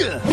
Yeah.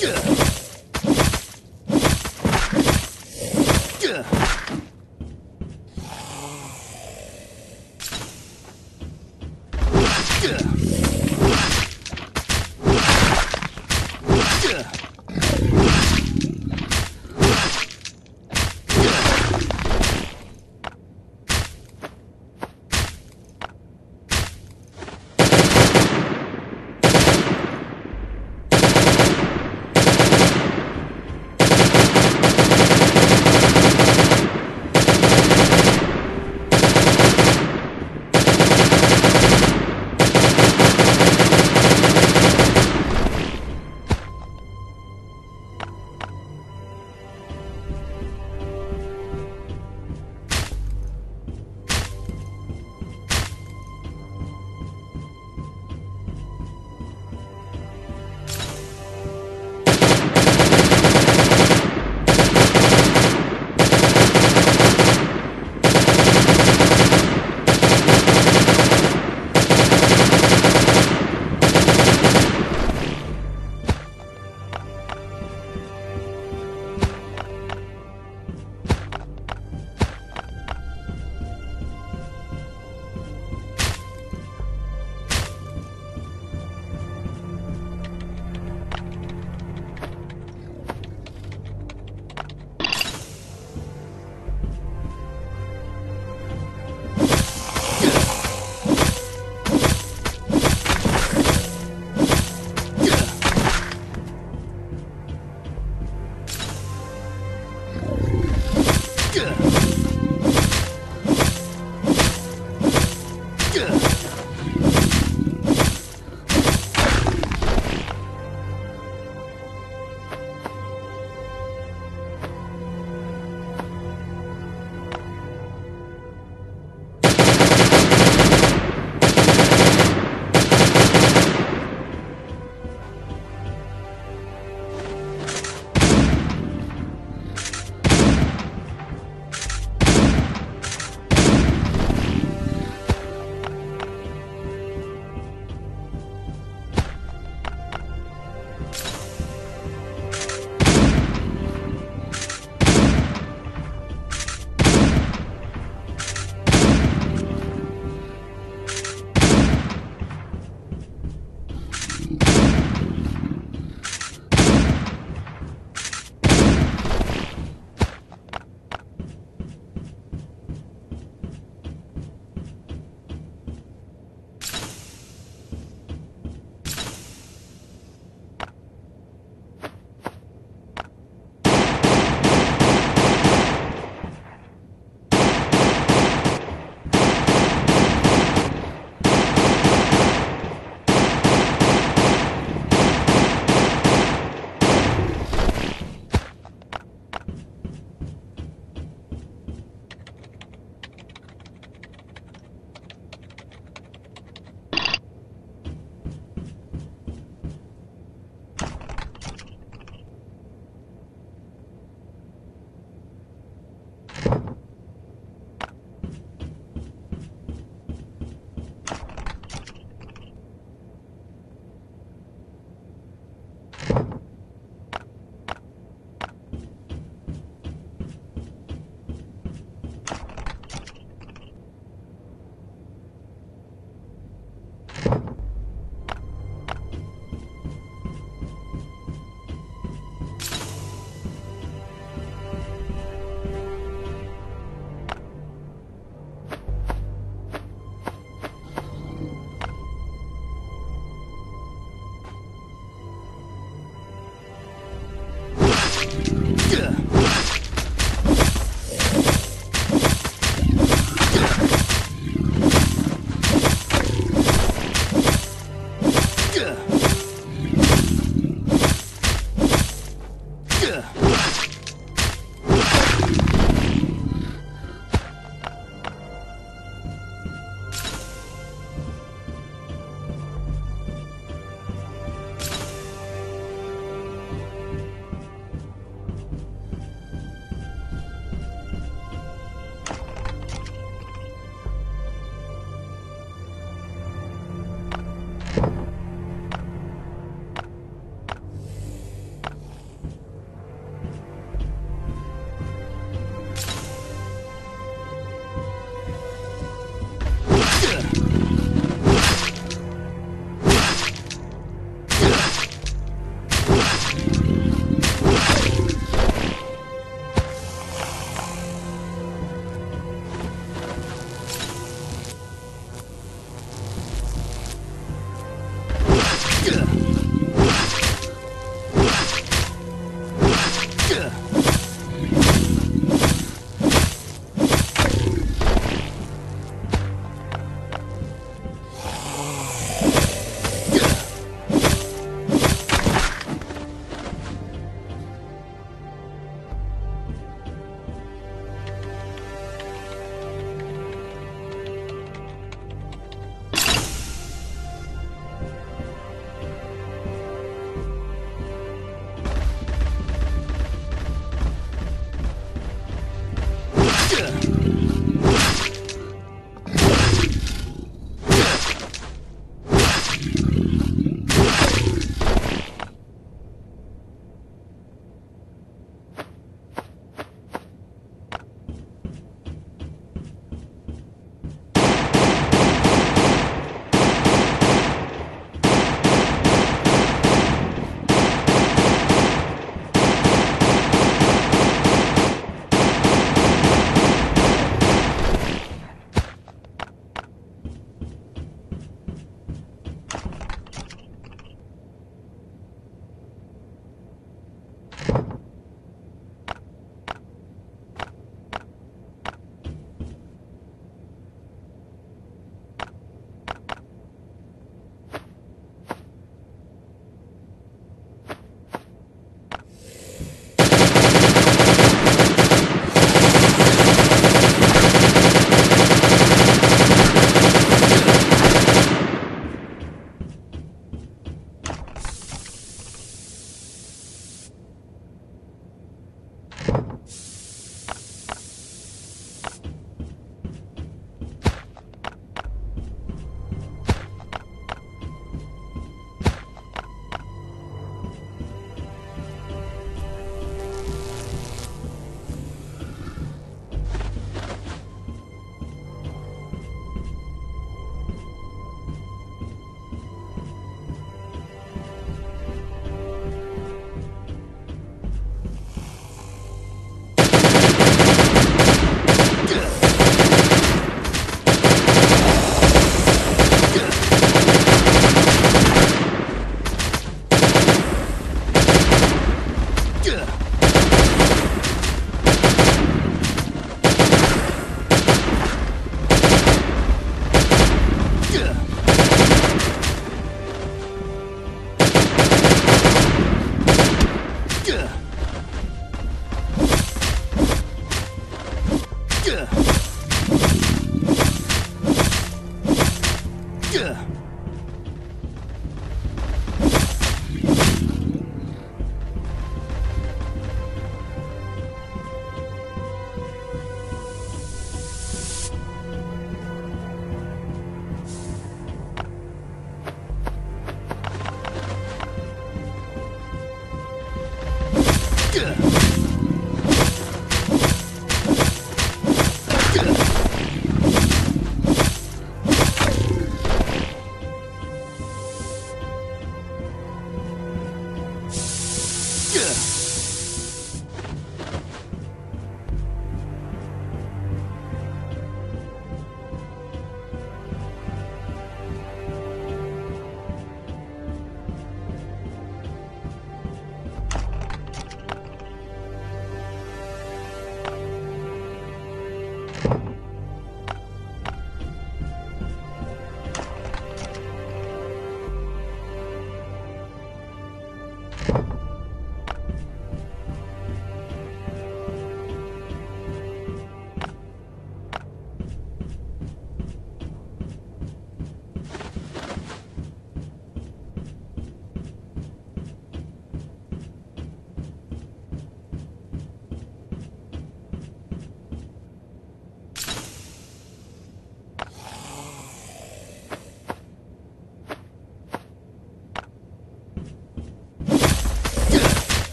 Good.